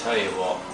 チャイを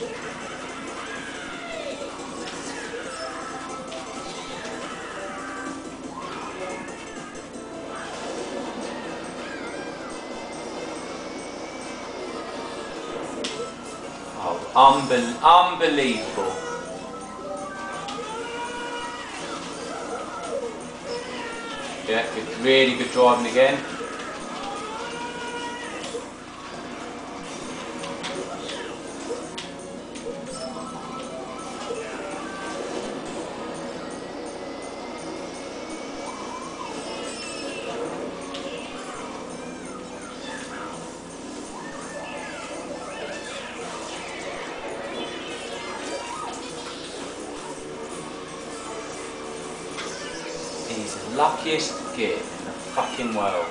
Oh, unbel- unbelievable. Yeah, good, really good driving again. The luckiest git in the fucking world.